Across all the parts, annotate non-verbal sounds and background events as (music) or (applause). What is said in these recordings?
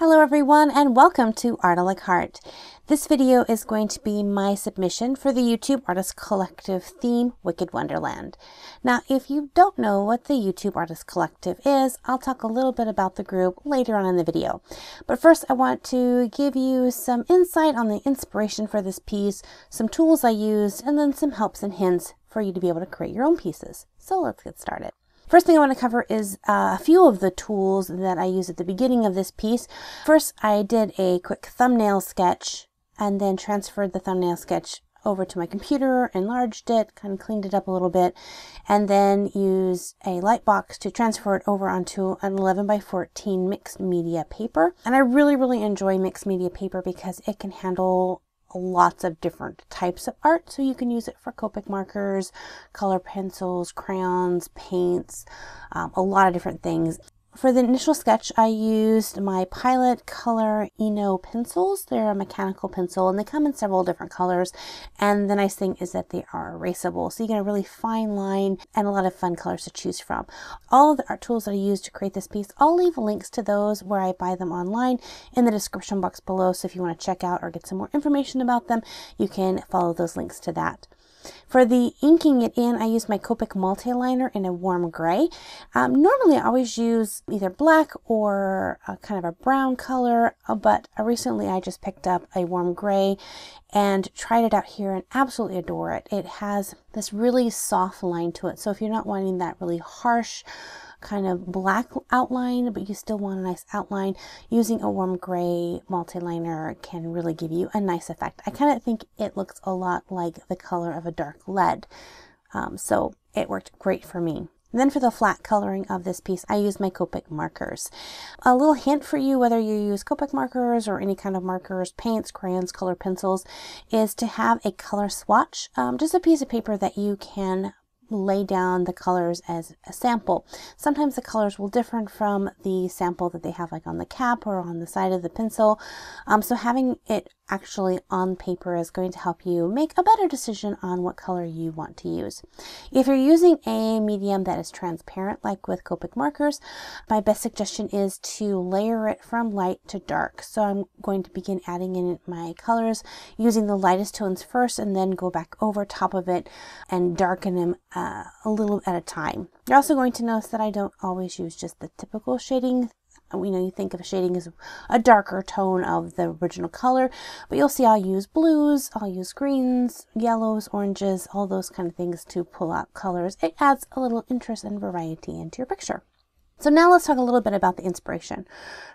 Hello everyone and welcome to Art ala Carte. This video is going to be my submission for the YouTube Artist Collective theme, Wicked Wonderland. Now, if you don't know what the YouTube Artist Collective is, I'll talk a little bit about the group later on in the video. But first, I want to give you some insight on the inspiration for this piece, some tools I used, and then some helps and hints for you to be able to create your own pieces. So let's get started. First thing I want to cover is uh, a few of the tools that I use at the beginning of this piece. First, I did a quick thumbnail sketch and then transferred the thumbnail sketch over to my computer, enlarged it, kind of cleaned it up a little bit, and then use a light box to transfer it over onto an 11 by 14 mixed media paper. And I really, really enjoy mixed media paper because it can handle lots of different types of art. So you can use it for Copic markers, color pencils, crayons, paints, um, a lot of different things. For the initial sketch, I used my Pilot Color Eno pencils. They're a mechanical pencil and they come in several different colors. And the nice thing is that they are erasable. So you get a really fine line and a lot of fun colors to choose from. All of the art tools that I used to create this piece, I'll leave links to those where I buy them online in the description box below. So if you want to check out or get some more information about them, you can follow those links to that. For the inking it in, I use my Copic multi-liner in a warm gray. Um, normally I always use either black or a kind of a brown color, uh, but recently I just picked up a warm gray and tried it out here and absolutely adore it. It has this really soft line to it. So if you're not wanting that really harsh kind of black outline, but you still want a nice outline, using a warm gray multi-liner can really give you a nice effect. I kind of think it looks a lot like the color of a dark lead. Um, so it worked great for me. And then for the flat coloring of this piece, I use my Copic markers. A little hint for you, whether you use Copic markers or any kind of markers, paints, crayons, color pencils, is to have a color swatch, um, just a piece of paper that you can lay down the colors as a sample. Sometimes the colors will differ from the sample that they have like on the cap or on the side of the pencil. Um, so having it actually on paper is going to help you make a better decision on what color you want to use. If you're using a medium that is transparent, like with Copic markers, my best suggestion is to layer it from light to dark. So I'm going to begin adding in my colors using the lightest tones first and then go back over top of it and darken them uh, a little at a time. You're also going to notice that I don't always use just the typical shading we know you think of shading as a darker tone of the original color, but you'll see I'll use blues, I'll use greens, yellows, oranges, all those kind of things to pull out colors. It adds a little interest and variety into your picture. So now let's talk a little bit about the inspiration.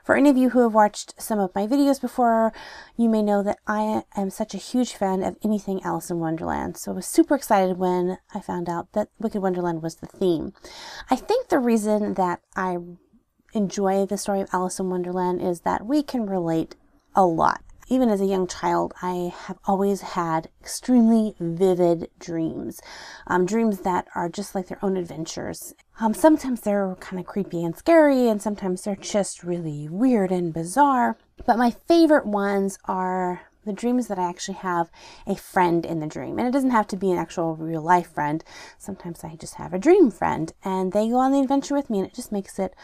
For any of you who have watched some of my videos before, you may know that I am such a huge fan of anything Alice in Wonderland. So I was super excited when I found out that Wicked Wonderland was the theme. I think the reason that I enjoy the story of Alice in Wonderland is that we can relate a lot. Even as a young child, I have always had extremely vivid dreams. Um, dreams that are just like their own adventures. Um, sometimes they're kind of creepy and scary, and sometimes they're just really weird and bizarre. But my favorite ones are the dream is that I actually have a friend in the dream. And it doesn't have to be an actual real life friend. Sometimes I just have a dream friend and they go on the adventure with me and it just makes it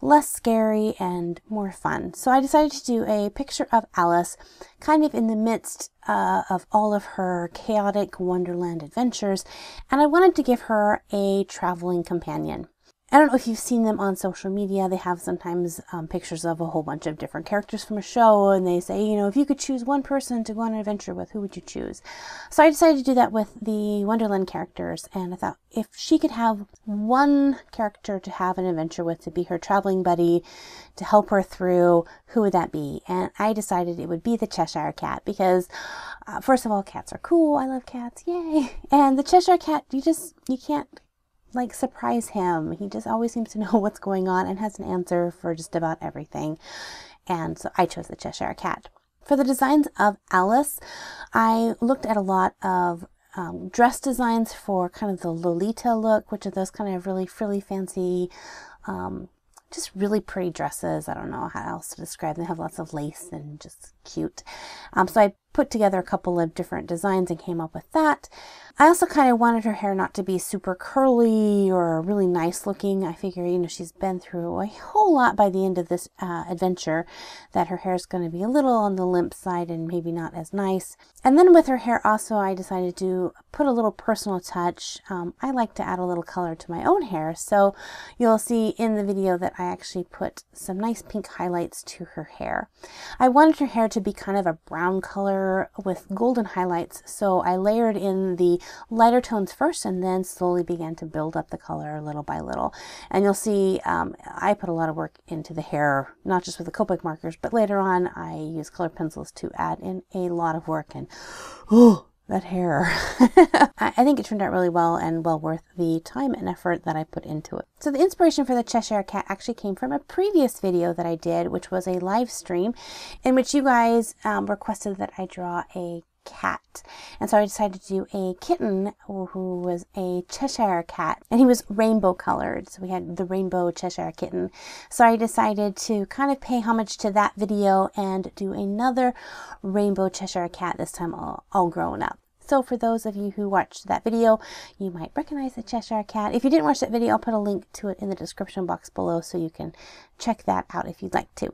less scary and more fun. So I decided to do a picture of Alice kind of in the midst uh, of all of her chaotic Wonderland adventures. And I wanted to give her a traveling companion. I don't know if you've seen them on social media. They have sometimes um, pictures of a whole bunch of different characters from a show, and they say, you know, if you could choose one person to go on an adventure with, who would you choose? So I decided to do that with the Wonderland characters, and I thought if she could have one character to have an adventure with, to be her traveling buddy, to help her through, who would that be? And I decided it would be the Cheshire Cat because, uh, first of all, cats are cool. I love cats, yay! (laughs) And the Cheshire Cat, you just you can't like surprise him. He just always seems to (laughs) know what's going on and has an answer for just about everything. And so I chose the Cheshire Cat. For the designs of Alice, I looked at a lot of um, dress designs for kind of the Lolita look, which are those kind of really frilly, fancy, um, just really pretty dresses. I don't know how else to describe them. They have lots of lace and just cute. Um, so I put together a couple of different designs and came up with that. I also kind of wanted her hair not to be super curly or really nice looking. I figure, you know, she's been through a whole lot by the end of this uh, adventure that her hair is going to be a little on the limp side and maybe not as nice. And then with her hair also, I decided to put a little personal touch. Um, I like to add a little color to my own hair. So you'll see in the video that I actually put some nice pink highlights to her hair. I wanted her hair to be kind of a brown color with golden highlights. So I layered in the lighter tones first and then slowly began to build up the color little by little. And you'll see um, I put a lot of work into the hair, not just with the Copic markers, but later on I use color pencils to add in a lot of work and (gasps) oh, that hair. (laughs) I think it turned out really well and well worth the time and effort that I put into it. So the inspiration for the Cheshire Cat actually came from a previous video that I did, which was a live stream in which you guys um, requested that I draw a cat. And so I decided to do a kitten who was a Cheshire cat and he was rainbow colored. So we had the rainbow Cheshire kitten. So I decided to kind of pay homage to that video and do another rainbow Cheshire cat this time all, all grown up. So for those of you who watched that video, you might recognize the Cheshire Cat. If you didn't watch that video, I'll put a link to it in the description box below so you can check that out if you'd like to.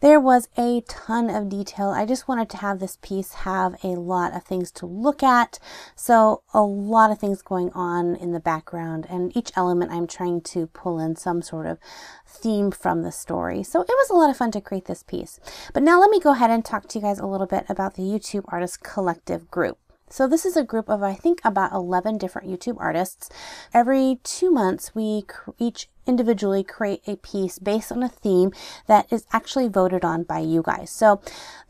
There was a ton of detail. I just wanted to have this piece have a lot of things to look at. So a lot of things going on in the background and each element I'm trying to pull in some sort of theme from the story. So it was a lot of fun to create this piece. But now let me go ahead and talk to you guys a little bit about the YouTube Artist Collective group. So this is a group of, I think, about 11 different YouTube artists. Every two months, we each individually create a piece based on a theme that is actually voted on by you guys. So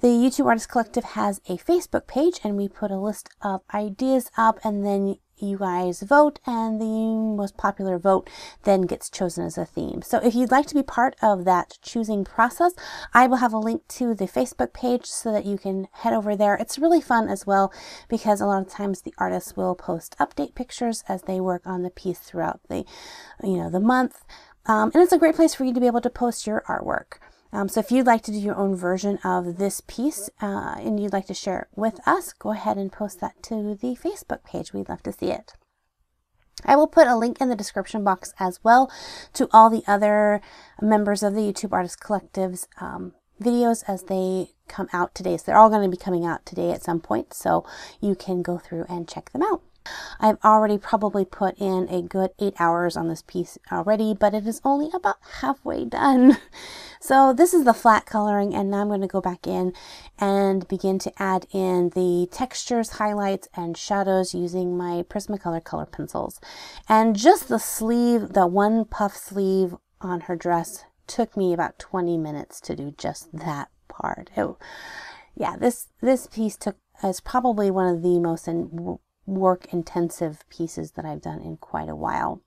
the YouTube Artist Collective has a Facebook page and we put a list of ideas up and then you guys vote and the most popular vote then gets chosen as a theme. So if you'd like to be part of that choosing process, I will have a link to the Facebook page so that you can head over there. It's really fun as well because a lot of times the artists will post update pictures as they work on the piece throughout the, you know, the month. Um, and it's a great place for you to be able to post your artwork. Um, so if you'd like to do your own version of this piece uh, and you'd like to share it with us, go ahead and post that to the Facebook page. We'd love to see it. I will put a link in the description box as well to all the other members of the YouTube Artist Collective's um, videos as they come out today. So they're all going to be coming out today at some point, so you can go through and check them out. I've already probably put in a good eight hours on this piece already, but it is only about halfway done. (laughs) So this is the flat coloring and now I'm going to go back in and begin to add in the textures, highlights, and shadows using my Prismacolor color pencils. And just the sleeve, the one puff sleeve on her dress took me about 20 minutes to do just that part. It, yeah, this, this piece took is probably one of the most in, work intensive pieces that I've done in quite a while.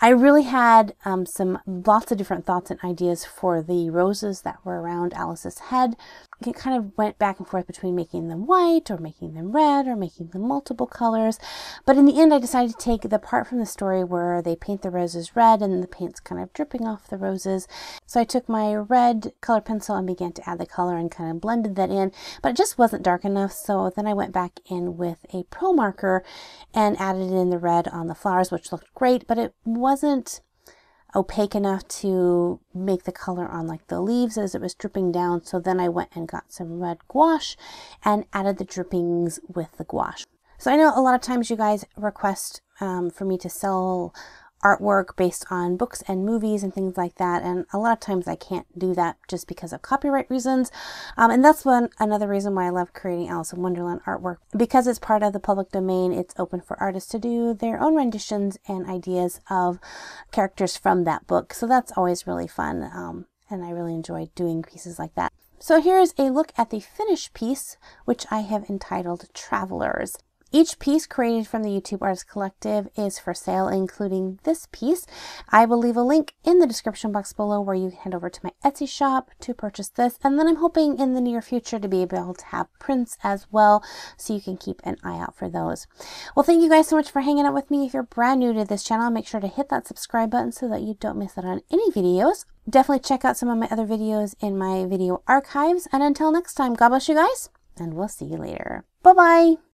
I really had um, some lots of different thoughts and ideas for the roses that were around Alice's head. It kind of went back and forth between making them white or making them red or making them multiple colors. But in the end, I decided to take the part from the story where they paint the roses red and the paint's kind of dripping off the roses. So I took my red color pencil and began to add the color and kind of blended that in. But it just wasn't dark enough. So then I went back in with a pro marker and added in the red on the flowers, which looked great, but it wasn't opaque enough to make the color on like the leaves as it was dripping down. So then I went and got some red gouache and added the drippings with the gouache. So I know a lot of times you guys request um, for me to sell artwork based on books and movies and things like that. And a lot of times I can't do that just because of copyright reasons. Um, and that's one another reason why I love creating Alice in Wonderland artwork. Because it's part of the public domain, it's open for artists to do their own renditions and ideas of characters from that book. So that's always really fun. Um, and I really enjoy doing pieces like that. So here's a look at the finished piece, which I have entitled Travelers. Each piece created from the YouTube Artist Collective is for sale, including this piece. I will leave a link in the description box below where you can head over to my Etsy shop to purchase this. And then I'm hoping in the near future to be able to have prints as well, so you can keep an eye out for those. Well, thank you guys so much for hanging out with me. If you're brand new to this channel, make sure to hit that subscribe button so that you don't miss out on any videos. Definitely check out some of my other videos in my video archives. And until next time, God bless you guys and we'll see you later. Bye bye.